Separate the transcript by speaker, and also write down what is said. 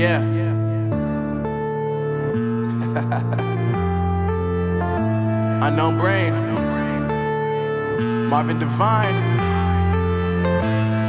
Speaker 1: Yeah. Unknown brain. Marvin Divine.